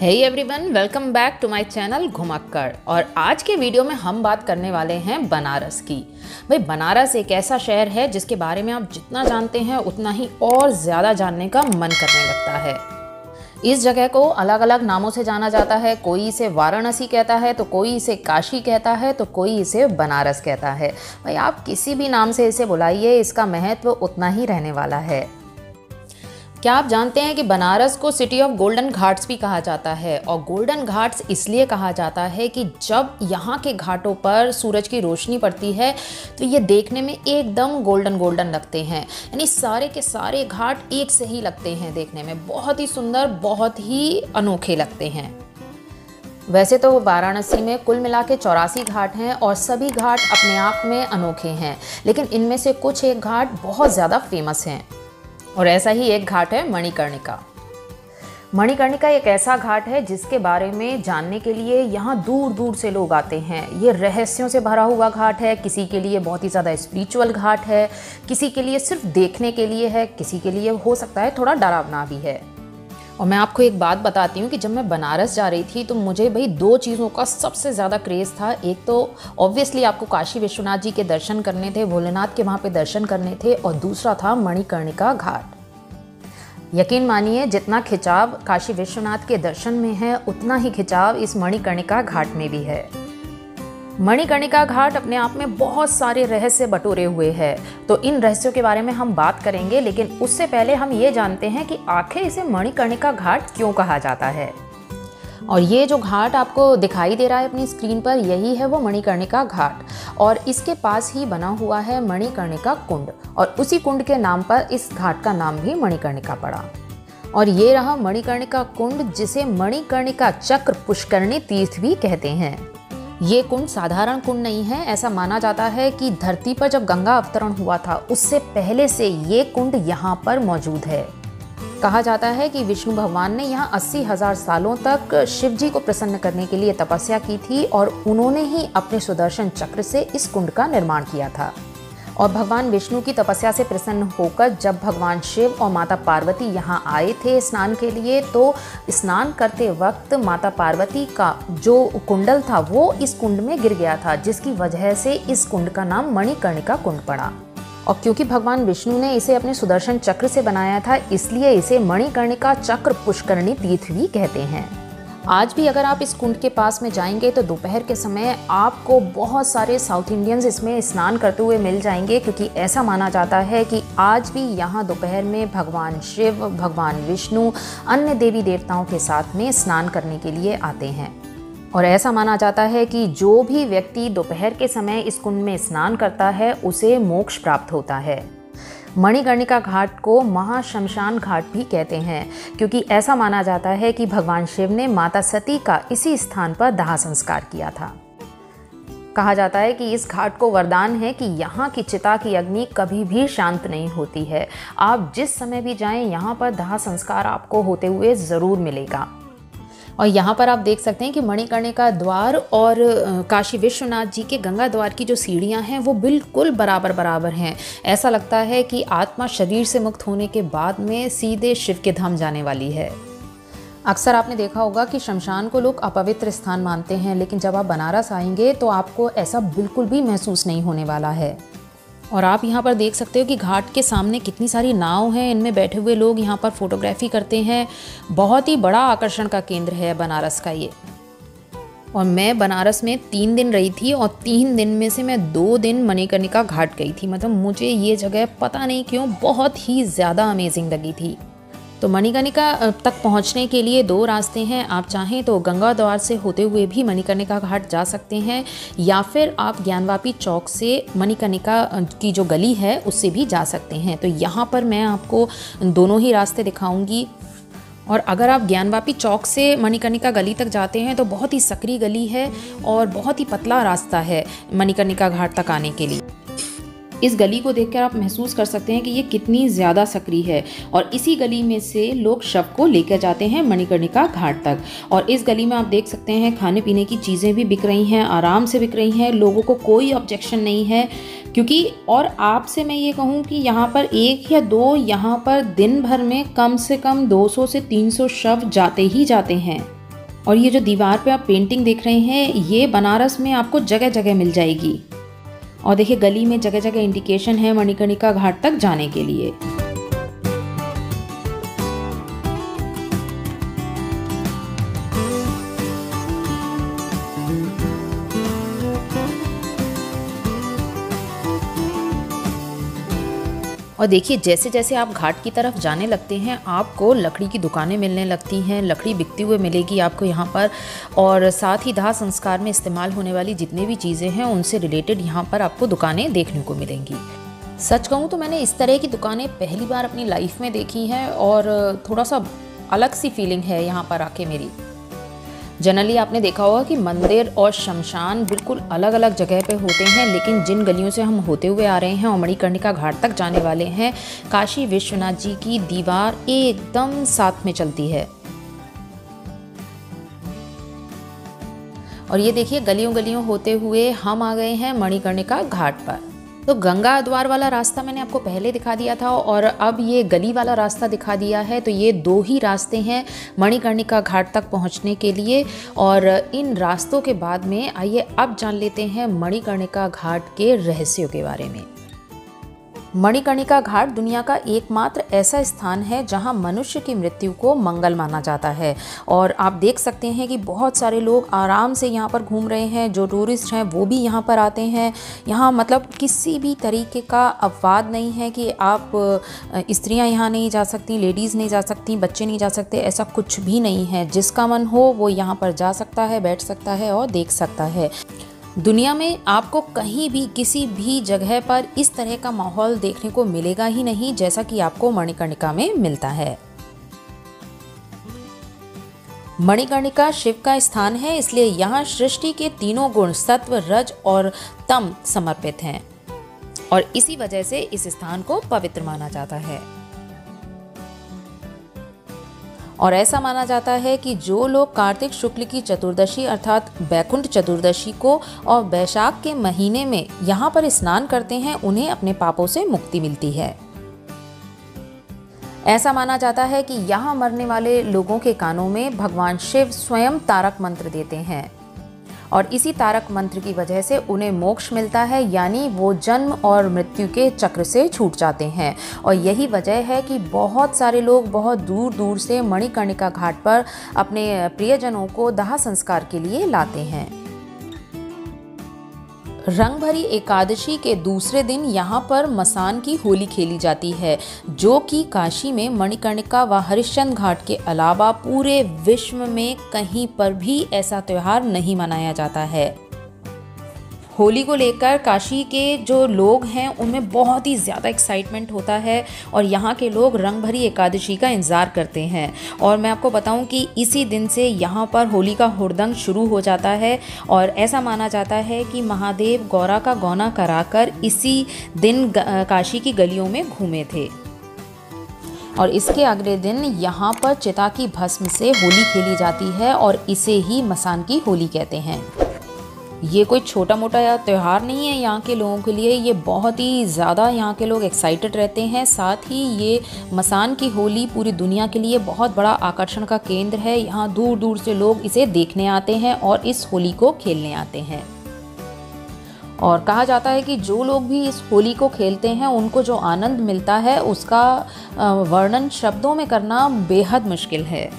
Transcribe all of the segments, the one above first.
Hey everyone welcome back to my channel Ghumakkad और आज के वीडियो में हम बात करने वाले हैं बनारस की। भाई, बनारस एक ऐसा शहर है जिसके बारे में आप जितना जानते हैं, उतना ही और ज़्यादा जानने का मन करने लगता है। इस जगह को अलग अलग नामों से जाना जाता है। कोई इसे वाराणसी कहता है तो कोई इसे काशी कहता है तो कोई इसे बनारस कहता है। भाई, आप किसी भी नाम से इसे बुलाइए, इसका महत्व उतना ही रहने वाला है। क्या आप जानते हैं कि बनारस को सिटी ऑफ़ गोल्डन घाट्स भी कहा जाता है? और गोल्डन घाट्स इसलिए कहा जाता है कि जब यहाँ के घाटों पर सूरज की रोशनी पड़ती है तो ये देखने में एकदम गोल्डन गोल्डन लगते हैं। यानी सारे के सारे घाट एक से ही लगते हैं देखने में। बहुत ही सुंदर, बहुत ही अनोखे लगते हैं। वैसे तो वाराणसी में कुल मिला के चौरासी घाट हैं और सभी घाट अपने आप में अनोखे हैं। लेकिन इनमें से कुछ एक घाट बहुत ज़्यादा फ़ेमस हैं। और ऐसा ही एक घाट है मणिकर्णिका। मणिकर्णिका एक ऐसा घाट है जिसके बारे में जानने के लिए यहाँ दूर दूर से लोग आते हैं। ये रहस्यों से भरा हुआ घाट है, किसी के लिए बहुत ही ज़्यादा स्पिरिचुअल घाट है, किसी के लिए सिर्फ़ देखने के लिए है, किसी के लिए हो सकता है थोड़ा डरावना भी है। और मैं आपको एक बात बताती हूँ कि जब मैं बनारस जा रही थी तो मुझे भाई दो चीज़ों का सबसे ज़्यादा क्रेज़ था। एक तो ऑब्वियसली आपको काशी विश्वनाथ जी के दर्शन करने थे, भोलेनाथ के वहाँ पे दर्शन करने थे और दूसरा था मणिकर्णिका घाट। यकीन मानिए, जितना खिंचाव काशी विश्वनाथ के दर्शन में है, उतना ही खिंचाव इस मणिकर्णिका घाट में भी है। मणिकर्णिका घाट अपने आप में बहुत सारे रहस्य बटोरे हुए हैं। तो इन रहस्यों के बारे में हम बात करेंगे, लेकिन उससे पहले हम ये जानते हैं कि आखिर इसे मणिकर्णिका घाट क्यों कहा जाता है। और ये जो घाट आपको दिखाई दे रहा है अपनी स्क्रीन पर, यही है वो मणिकर्णिका घाट। और इसके पास ही बना हुआ है मणिकर्णिका कुंड, और उसी कुंड के नाम पर इस घाट का नाम भी मणिकर्णिका पड़ा। और ये रहा मणिकर्णिका कुंड, जिसे मणिकर्णिका चक्र पुष्करणी तीर्थ भी कहते हैं। ये कुंड साधारण कुंड नहीं है। ऐसा माना जाता है कि धरती पर जब गंगा अवतरण हुआ था, उससे पहले से ये कुंड यहाँ पर मौजूद है। कहा जाता है कि विष्णु भगवान ने यहाँ अस्सी हज़ार सालों तक शिव जी को प्रसन्न करने के लिए तपस्या की थी और उन्होंने ही अपने सुदर्शन चक्र से इस कुंड का निर्माण किया था। और भगवान विष्णु की तपस्या से प्रसन्न होकर जब भगवान शिव और माता पार्वती यहाँ आए थे स्नान के लिए तो स्नान करते वक्त माता पार्वती का जो कुंडल था, वो इस कुंड में गिर गया था, जिसकी वजह से इस कुंड का नाम मणिकर्णिका कुंड पड़ा। और क्योंकि भगवान विष्णु ने इसे अपने सुदर्शन चक्र से बनाया था, इसलिए इसे मणिकर्णिका चक्र पुष्करणी तीर्थ भी कहते हैं। आज भी अगर आप इस कुंड के पास में जाएँगे तो दोपहर के समय आपको बहुत सारे साउथ इंडियंस इसमें स्नान करते हुए मिल जाएँगे, क्योंकि ऐसा माना जाता है कि आज भी यहाँ दोपहर में भगवान शिव, भगवान विष्णु, अन्य देवी देवताओं के साथ में स्नान करने के लिए आते हैं। और ऐसा माना जाता है कि जो भी व्यक्ति दोपहर के समय इस कुंड में स्नान करता है, उसे मोक्ष प्राप्त होता है। मणिकर्णिका घाट को महाशमशान घाट भी कहते हैं, क्योंकि ऐसा माना जाता है कि भगवान शिव ने माता सती का इसी स्थान पर दाह संस्कार किया था। कहा जाता है कि इस घाट को वरदान है कि यहाँ की चिता की अग्नि कभी भी शांत नहीं होती है। आप जिस समय भी जाएँ, यहाँ पर दाह संस्कार आपको होते हुए ज़रूर मिलेगा। और यहाँ पर आप देख सकते हैं कि मणिकर्णिका द्वार और काशी विश्वनाथ जी के गंगा द्वार की जो सीढ़ियाँ हैं, वो बिल्कुल बराबर बराबर हैं। ऐसा लगता है कि आत्मा शरीर से मुक्त होने के बाद में सीधे शिव के धाम जाने वाली है। अक्सर आपने देखा होगा कि शमशान को लोग अपवित्र स्थान मानते हैं, लेकिन जब आप बनारस आएँगे तो आपको ऐसा बिल्कुल भी महसूस नहीं होने वाला है। और आप यहाँ पर देख सकते हो कि घाट के सामने कितनी सारी नाव हैं। इनमें बैठे हुए लोग यहाँ पर फोटोग्राफी करते हैं। बहुत ही बड़ा आकर्षण का केंद्र है बनारस का ये। और मैं बनारस में तीन दिन रही थी और तीन दिन में से मैं दो दिन मणिकर्णिका घाट गई थी। मतलब मुझे ये जगह पता नहीं क्यों, बहुत ही ज़्यादा अमेजिंग लगी थी। तो मणिकर्णिका तक पहुँचने के लिए दो रास्ते हैं। आप चाहें तो गंगा द्वार से होते हुए भी मणिकर्णिका घाट जा सकते हैं, या फिर आप ज्ञानवापी चौक से मणिकर्णिका की जो गली है, उससे भी जा सकते हैं। तो यहाँ पर मैं आपको दोनों ही रास्ते दिखाऊँगी। और अगर आप ज्ञानवापी चौक से मणिकर्णिका गली तक जाते हैं तो बहुत ही सकरी गली है और बहुत ही पतला रास्ता है मणिकर्णिका घाट तक आने के लिए। इस गली को देखकर आप महसूस कर सकते हैं कि ये कितनी ज़्यादा सक्रिय है। और इसी गली में से लोग शव को लेकर जाते हैं मणिकर्णिका घाट तक। और इस गली में आप देख सकते हैं खाने पीने की चीज़ें भी बिक रही हैं, आराम से बिक रही हैं, लोगों को कोई ऑब्जेक्शन नहीं है। क्योंकि, और आपसे मैं ये कहूँ कि यहाँ पर एक या दो, यहाँ पर दिन भर में कम से कम 200 से 300 शव जाते ही जाते हैं। और ये जो दीवार पे आप पेंटिंग देख रहे हैं, ये बनारस में आपको जगह जगह मिल जाएगी। और देखिए गली में जगह जगह इंडिकेशन है मणिकर्णिका घाट तक जाने के लिए। और देखिए जैसे जैसे आप घाट की तरफ़ जाने लगते हैं, आपको लकड़ी की दुकानें मिलने लगती हैं, लकड़ी बिकती हुए मिलेगी आपको यहाँ पर। और साथ ही दाह संस्कार में इस्तेमाल होने वाली जितनी भी चीज़ें हैं, उनसे रिलेटेड यहाँ पर आपको दुकानें देखने को मिलेंगी। सच कहूँ तो मैंने इस तरह की दुकानें पहली बार अपनी लाइफ में देखी हैं और थोड़ा सा अलग सी फीलिंग है यहाँ पर आके मेरी। जनरली आपने देखा होगा कि मंदिर और शमशान बिल्कुल अलग अलग जगह पे होते हैं, लेकिन जिन गलियों से हम होते हुए आ रहे हैं और मणिकर्णिका घाट तक जाने वाले हैं, काशी विश्वनाथ जी की दीवार एकदम साथ में चलती है। और ये देखिए गलियों गलियों होते हुए हम आ गए हैं मणिकर्णिका घाट पर। तो गंगा द्वार वाला रास्ता मैंने आपको पहले दिखा दिया था और अब ये गली वाला रास्ता दिखा दिया है। तो ये दो ही रास्ते हैं मणिकर्णिका घाट तक पहुँचने के लिए। और इन रास्तों के बाद में आइए अब जान लेते हैं मणिकर्णिका घाट के रहस्यों के बारे में। मणिकर्णिका घाट दुनिया का एकमात्र ऐसा स्थान है जहाँ मनुष्य की मृत्यु को मंगल माना जाता है। और आप देख सकते हैं कि बहुत सारे लोग आराम से यहाँ पर घूम रहे हैं, जो टूरिस्ट हैं वो भी यहाँ पर आते हैं। यहाँ मतलब किसी भी तरीके का अपवाद नहीं है कि आप स्त्रियाँ यहाँ नहीं जा सकती, लेडीज़ नहीं जा सकती, बच्चे नहीं जा सकते, ऐसा कुछ भी नहीं है। जिसका मन हो वो यहाँ पर जा सकता है, बैठ सकता है और देख सकता है। दुनिया में आपको कहीं भी, किसी भी जगह पर इस तरह का माहौल देखने को मिलेगा ही नहीं जैसा कि आपको मणिकर्णिका में मिलता है। मणिकर्णिका शिव का स्थान है, इसलिए यहाँ सृष्टि के तीनों गुण सत्व, रज और तम समर्पित हैं। और इसी वजह से इस स्थान को पवित्र माना जाता है। और ऐसा माना जाता है कि जो लोग कार्तिक शुक्ल की चतुर्दशी अर्थात बैकुंठ चतुर्दशी को और बैशाख के महीने में यहाँ पर स्नान करते हैं, उन्हें अपने पापों से मुक्ति मिलती है। ऐसा माना जाता है कि यहाँ मरने वाले लोगों के कानों में भगवान शिव स्वयं तारक मंत्र देते हैं। और इसी तारक मंत्र की वजह से उन्हें मोक्ष मिलता है, यानी वो जन्म और मृत्यु के चक्र से छूट जाते हैं। और यही वजह है कि बहुत सारे लोग बहुत दूर दूर से मणिकर्णिका घाट पर अपने प्रियजनों को दाह संस्कार के लिए लाते हैं। रंग भरी एकादशी के दूसरे दिन यहाँ पर मसान की होली खेली जाती है, जो कि काशी में मणिकर्णिका व हरिश्चंद घाट के अलावा पूरे विश्व में कहीं पर भी ऐसा त्यौहार नहीं मनाया जाता है। होली को लेकर काशी के जो लोग हैं, उनमें बहुत ही ज़्यादा एक्साइटमेंट होता है और यहाँ के लोग रंग भरी एकादशी का इंतज़ार करते हैं। और मैं आपको बताऊँ कि इसी दिन से यहाँ पर होली का हुड़दंग शुरू हो जाता है और ऐसा माना जाता है कि महादेव गौरा का गौना कराकर इसी दिन काशी की गलियों में घूमे थे। और इसके अगले दिन यहाँ पर चिता की भस्म से होली खेली जाती है और इसे ही मसान की होली कहते हैं। ये कोई छोटा मोटा या त्यौहार नहीं है यहाँ के लोगों के लिए। ये बहुत ही ज़्यादा यहाँ के लोग एक्साइटेड रहते हैं। साथ ही ये मसान की होली पूरी दुनिया के लिए बहुत बड़ा आकर्षण का केंद्र है। यहाँ दूर दूर से लोग इसे देखने आते हैं और इस होली को खेलने आते हैं। और कहा जाता है कि जो लोग भी इस होली को खेलते हैं, उनको जो आनंद मिलता है, उसका वर्णन शब्दों में करना बेहद मुश्किल है।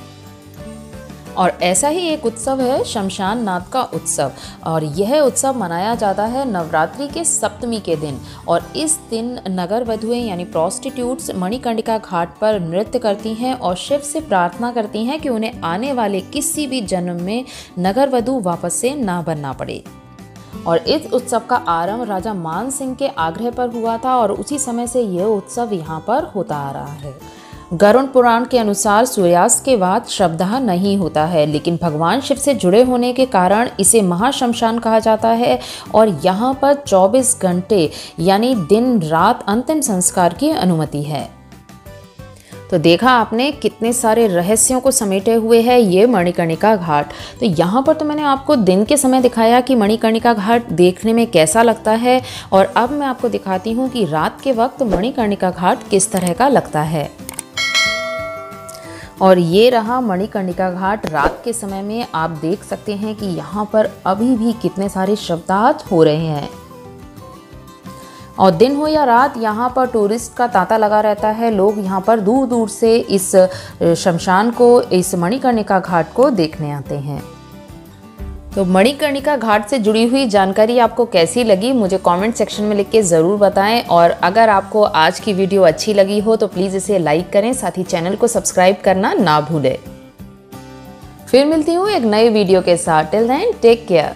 और ऐसा ही एक उत्सव है शमशान नाथ का उत्सव। और यह उत्सव मनाया जाता है नवरात्रि के सप्तमी के दिन। और इस दिन नगर वधुएँ यानी प्रोस्टिट्यूट्स मणिकर्णिका घाट पर नृत्य करती हैं और शिव से प्रार्थना करती हैं कि उन्हें आने वाले किसी भी जन्म में नगर वधु वापस से ना बनना पड़े। और इस उत्सव का आरंभ राजा मान सिंह के आग्रह पर हुआ था और उसी समय से यह उत्सव यहाँ पर होता आ रहा है। गरुण पुराण के अनुसार सूर्यास्त के बाद श्रद्धा नहीं होता है, लेकिन भगवान शिव से जुड़े होने के कारण इसे महाशमशान कहा जाता है और यहाँ पर 24 घंटे, यानी दिन रात अंतिम संस्कार की अनुमति है। तो देखा आपने कितने सारे रहस्यों को समेटे हुए है ये मणिकर्णिका घाट। तो यहाँ पर तो मैंने आपको दिन के समय दिखाया कि मणिकर्णिका घाट देखने में कैसा लगता है, और अब मैं आपको दिखाती हूँ कि रात के वक्त मणिकर्णिका घाट किस तरह का लगता है। और ये रहा मणिकर्णिका घाट। रात के समय में आप देख सकते हैं कि यहाँ पर अभी भी कितने सारे शब्दात हो रहे हैं। और दिन हो या रात, यहाँ पर टूरिस्ट का तांता लगा रहता है। लोग यहाँ पर दूर दूर से इस शमशान को, इस मणिकर्णिका घाट को देखने आते हैं। तो मणिकर्णिका घाट से जुड़ी हुई जानकारी आपको कैसी लगी, मुझे कमेंट सेक्शन में लिख के ज़रूर बताएँ। और अगर आपको आज की वीडियो अच्छी लगी हो तो प्लीज़ इसे लाइक करें, साथ ही चैनल को सब्सक्राइब करना ना भूलें। फिर मिलती हूँ एक नए वीडियो के साथ। Till then take care